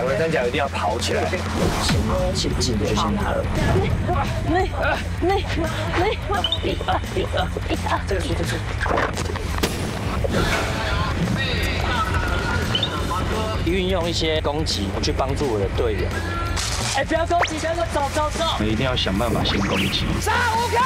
两个三角一定要跑起来。先先进就先拿了。没没没没。一二一二一二。这个是这个是。运用一些攻击去帮助我的队友。哎，不要攻击，不要走走走。我们一定要想办法先攻击。杀乌龟。